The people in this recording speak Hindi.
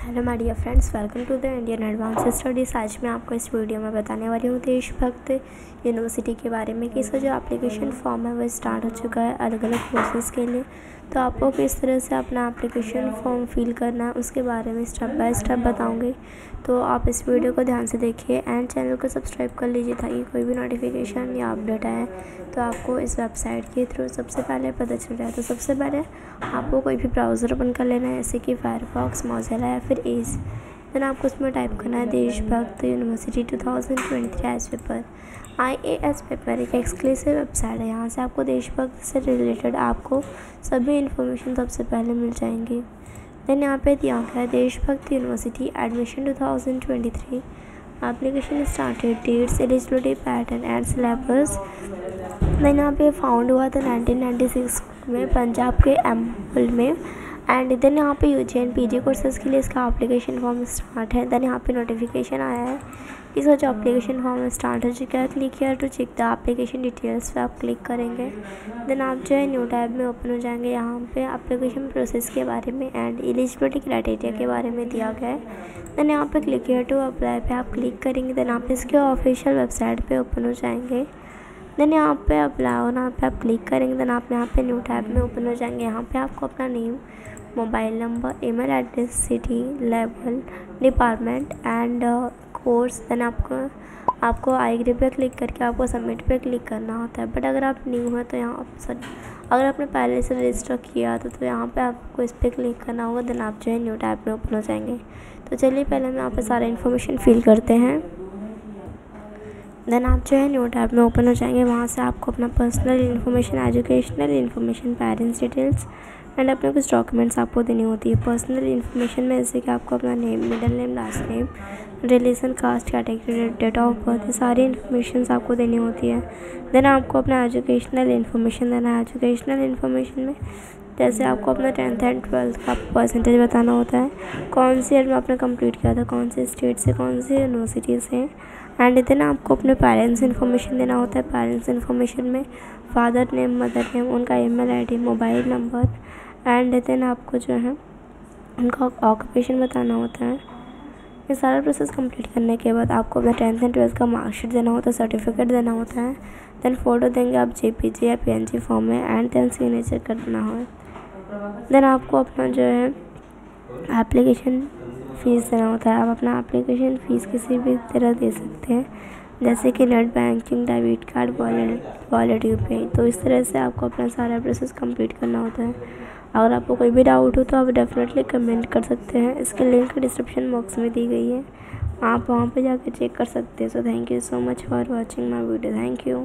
Hello my dear friends welcome to the Indian advance studies आज मैं आपको इस वीडियो में बताने वाली हूँ देशभक्त यूनिवर्सिटी के बारे में कि इसका जो एप्लीकेशन फॉर्म है, वो स्टार्ट हो चुका है अलग अलग कोर्सेज़ के लिए। तो आपको किस तरह से अपना एप्लीकेशन फॉर्म फिल करना है, उसके बारे में स्टेप बाय स्टेप बताऊँगी। तो आप इस वीडियो को ध्यान से देखिए एंड चैनल को सब्सक्राइब कर लीजिए ताकि कोई भी नोटिफिकेशन या अपडेट आए। तो आपको इस वेबसाइट के थ्रू सबसे पहले पता चल जाए तो सबसे पहले आपको कोई भी ब्राउज़र ओपन कर लेना है, जैसे कि फायरफॉक्स मोजिला या फिर एज देन आपको उसमें टाइप करना है Deshbhakt University two thousand twenty three S paper I A S paper एक एक्सक्लूसिव वेबसाइट है। यहाँ से आपको देशभक्त से रिलेटेड आपको सभी इन्फॉर्मेशन सबसे पहले मिल जाएँगी। देन यहाँ पे दिया गया है Deshbhakt University admission two thousand twenty three application started dates eligibility pattern and syllabus then यहाँ पे फाउंड हुआ था नाइनटीन नाइन्टी सिक्स में पंजाब के एम्पल में। एंड देन यहाँ पे U G and P G courses के लिए इसका एप्लीकेशन फॉर्म स्टार्ट है। देन यहाँ पे नोटिफिकेशन आया है इसका जो एप्लीकेशन फॉर्म स्टार्ट हो चुका है। क्लिक किया to check the application details पे आप क्लिक करेंगे। देन आप जो है न्यू टैब में ओपन हो जाएँगे। यहाँ पे एप्लीकेशन प्रोसेस के बारे में एंड एलिजिबिलिटी क्राइटेरिया के बारे में दिया गया है। देन यहाँ पे क्लिक किया टू अप्लाई पे आप क्लिक करेंगे। देन आप इसके ऑफिशियल वेबसाइट पे ओपन हो जाएँगे। देन यहाँ पे अप्लाई होना पे आप क्लिक करेंगे। देन आप यहाँ पे न्यू टैब में ओपन हो जाएँगे। यहाँ पे आपको अपना name mobile number email address city level department and course then आपको आपको आई पे क्लिक करके आपको सबमिट पे क्लिक करना होता है. बट अगर आप न्यू हैं तो यहाँ सर अगर आपने पहले से रजिस्टर किया तो, तो यहाँ पे आपको इस पर क्लिक करना होगा. देन आप जो है न्यू टैब में ओपन हो जाएँगे. तो चलिए पहले हम यहाँ पे सारा इन्फॉर्मेशन फिल करते हैं. देन आप जो है न्यू टैब में ओपन हो जाएँगे. वहाँ से आपको अपना personal information educational information parents details and अपने कुछ डॉक्यूमेंट्स आपको देनी होती है। पर्सनल इन्फॉर्मेशन में जैसे कि आपको अपना name middle name last name relation caste category date of birth ये सारी इन्फॉर्मेशन आपको देनी होती है। देन आपको अपना एजुकेशनल इन्फॉर्मेशन देना है। एजुकेशनल इन्फॉर्मेशन में जैसे आपको अपना टेंथ एंड ट्वेल्थ का परसेंटेज बताना होता है। कौन सी ईयर में आपने कंप्लीट किया था? कौन से स्टेट से, कौन सी यूनिवर्सिटी से? एंड देन आपको अपने पेरेंट्स इन्फॉर्मेशन देना होता है। पेरेंट्स इन्फॉर्मेशन में फादर नेम मदर नेम उनका email ID mobile number and then आपको जो है, उनका ऑक्यूपेशन बताना होता है। ये सारा प्रोसेस कंप्लीट करने के बाद आपको अपना टेंथ एंड ट्वेल्थ का मार्कशीट देना होता है सर्टिफिकेट देना होता है। देन फ़ोटो देंगे आप जे पी जी या पी एन जी फॉर्म में एंड देन सिग्नेचर करना हो देन आपको अपना जो है एप्लीकेशन फ़ीस देना होता है। आप अपना एप्लीकेशन फ़ीस किसी भी तरह दे सकते हैं। जैसे कि net banking debit card wallet wallet UPI तो इस तरह से आपको अपना सारा प्रोसेस कंप्लीट करना होता है। अगर आपको कोई भी डाउट हो तो आप डेफिनेटली कमेंट कर सकते हैं। इसके लिंक डिस्क्रिप्शन बॉक्स में दी गई है। आप वहाँ पे जाकर चेक कर सकते हैं। So thank you so much for watching my video thank you